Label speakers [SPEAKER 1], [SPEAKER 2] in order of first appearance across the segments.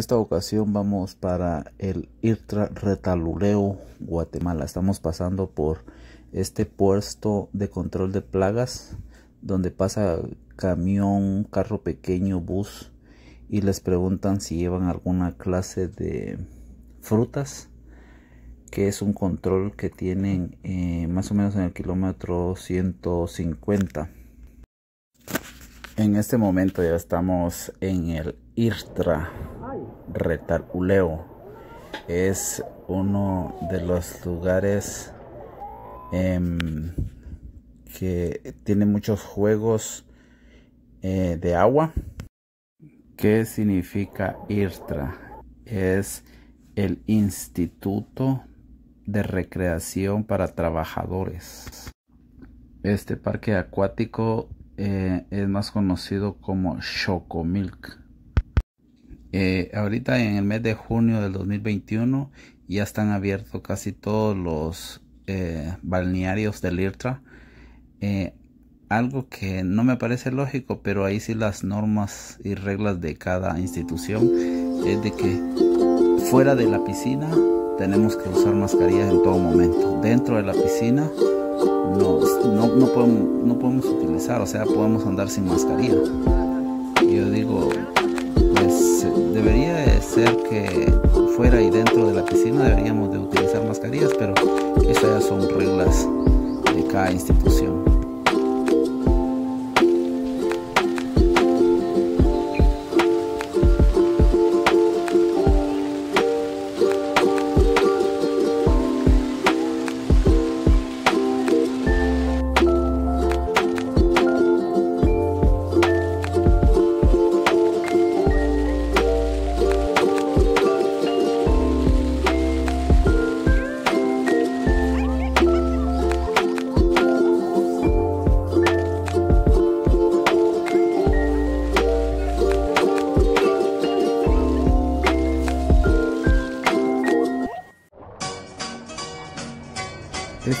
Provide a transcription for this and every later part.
[SPEAKER 1] esta ocasión vamos para el IRTRA Retaluleo, Guatemala. Estamos pasando por este puesto de control de plagas donde pasa camión, carro pequeño, bus y les preguntan si llevan alguna clase de frutas que es un control que tienen eh, más o menos en el kilómetro 150 en este momento ya estamos en el IRTRA Retaluleo es uno de los lugares em, que tiene muchos juegos eh, de agua. ¿Qué significa IRTRA? Es el Instituto de Recreación para Trabajadores. Este parque acuático eh, es más conocido como Chocomilk. Eh, ahorita en el mes de junio del 2021 ya están abiertos casi todos los eh, balnearios del IRTRA. Eh, algo que no me parece lógico, pero ahí sí las normas y reglas de cada institución es de que fuera de la piscina tenemos que usar mascarillas en todo momento. Dentro de la piscina no, no, podemos, no podemos utilizar, o sea, podemos andar sin mascarilla. Yo digo, debería ser que fuera y dentro de la piscina deberíamos de utilizar mascarillas, pero estas ya son reglas de cada institución.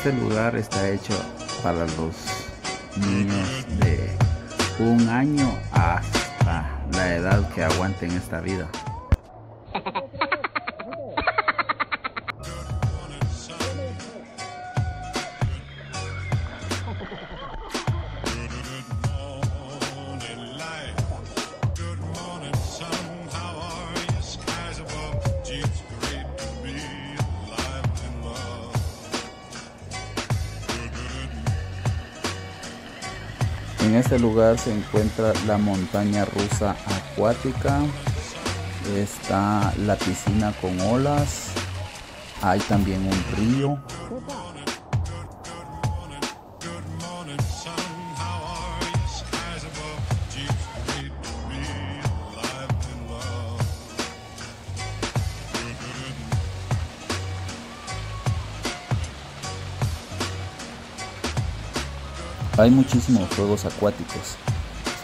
[SPEAKER 1] Este lugar está hecho para los niños de un año hasta la edad que aguanten esta vida. Este lugar se encuentra la montaña rusa acuática, está la piscina con olas, hay también un río. Hay muchísimos juegos acuáticos.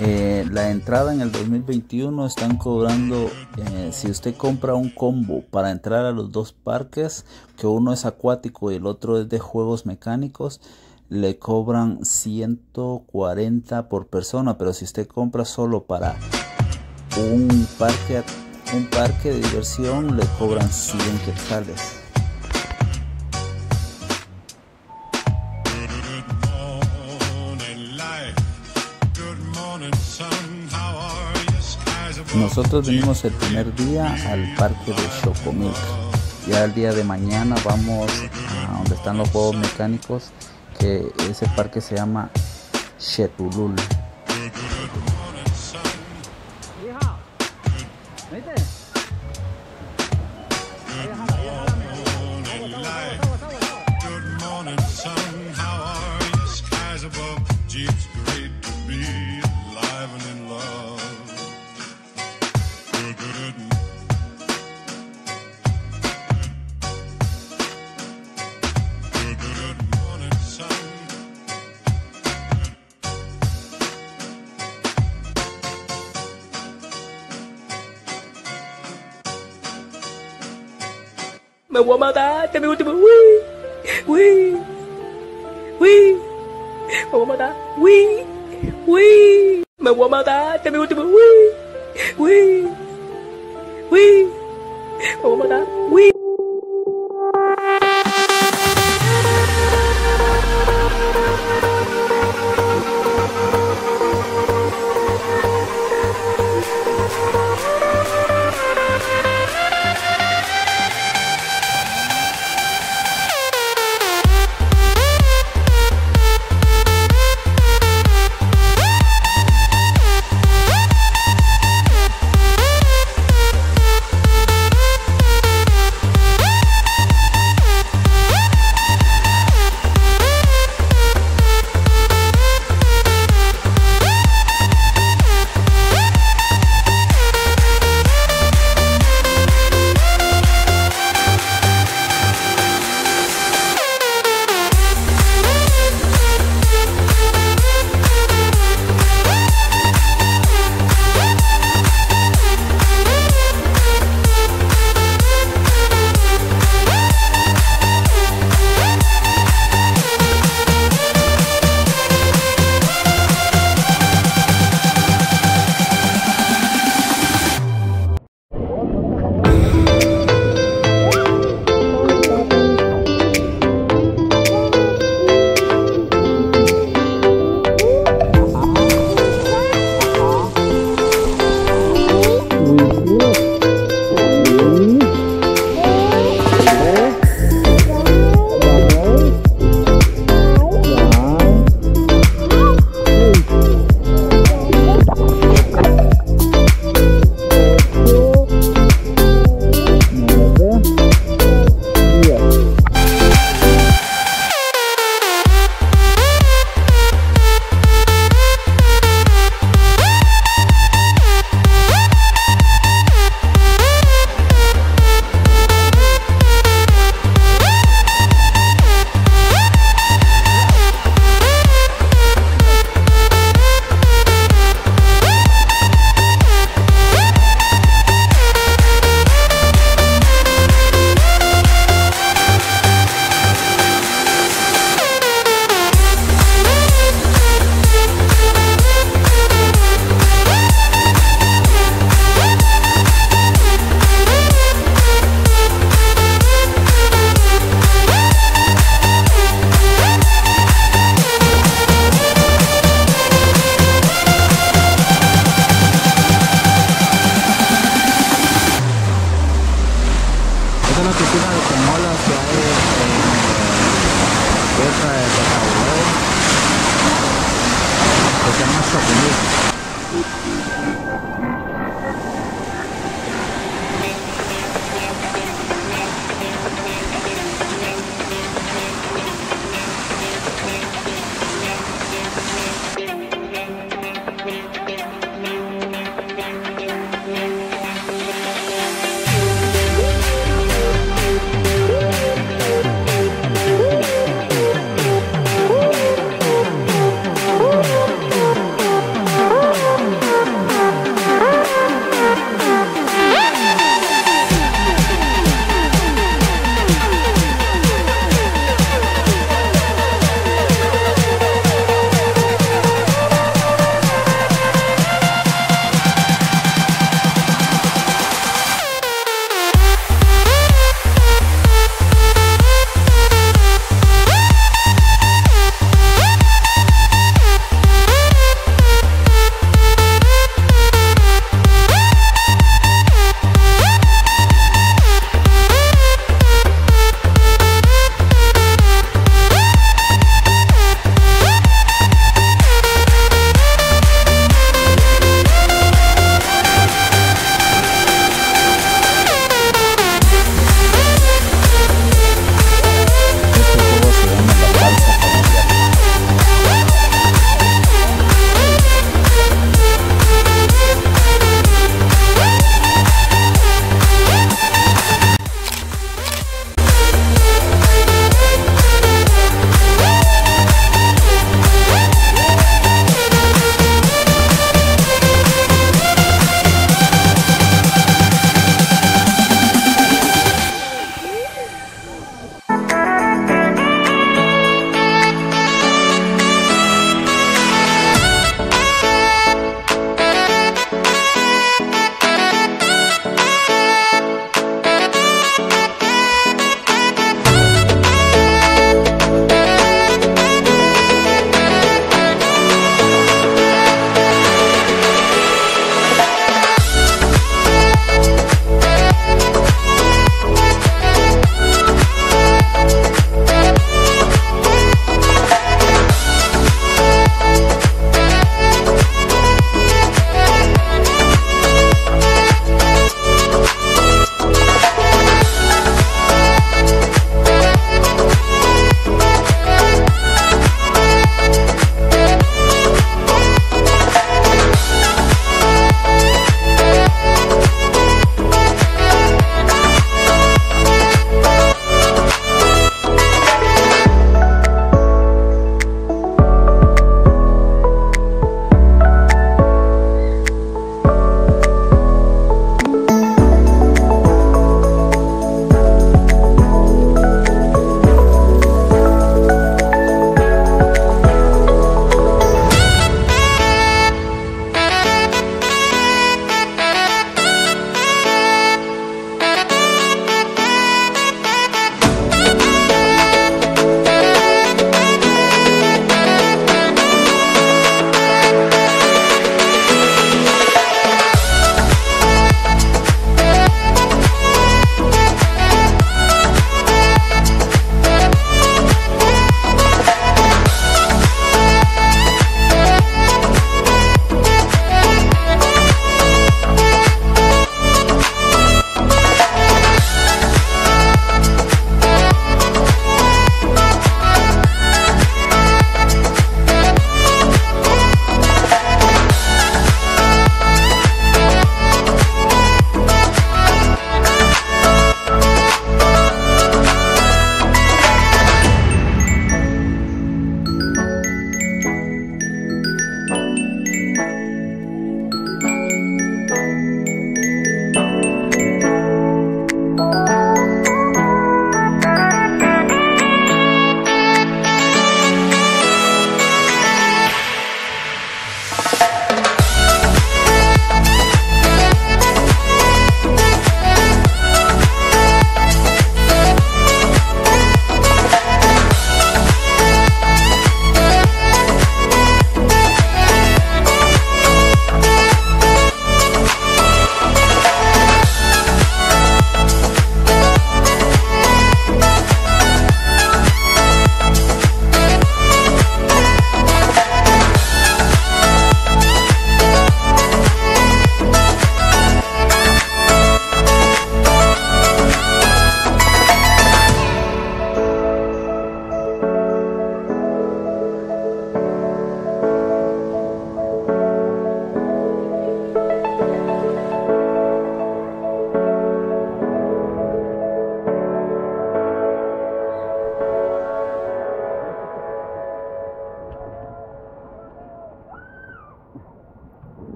[SPEAKER 1] Eh, la entrada en el 2021 están cobrando, eh, si usted compra un combo para entrar a los dos parques, que uno es acuático y el otro es de juegos mecánicos, le cobran 140 por persona, pero si usted compra solo para un parque, un parque de diversión, le cobran 100 quetzales. Nosotros venimos el primer día al parque de Chocomilk. Ya el día de mañana vamos a donde están los juegos mecánicos, que ese parque se llama Chetulul.
[SPEAKER 2] Meu amada, meu último. Ui! Ui! Ui! Meu amada, ui! Ui! Meu amada, meu último.
[SPEAKER 1] Ui! Ui! Ui! Meu amada,
[SPEAKER 3] ui!